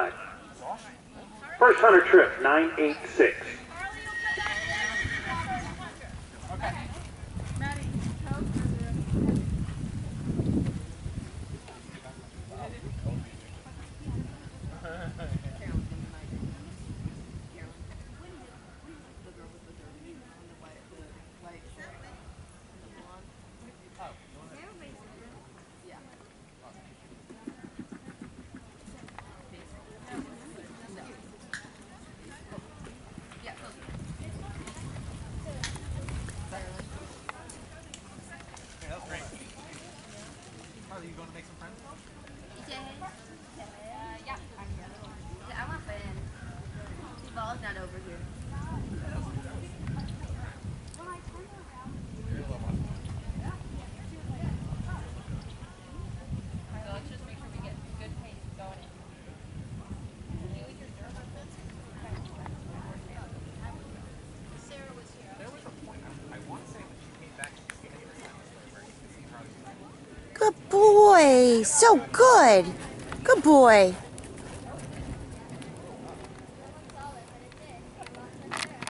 flag. First hunter trip, 986. Are you going to make some friends? uh, yeah. Yeah, I want Ben. The ball's not over here. Good boy. So good. Good boy.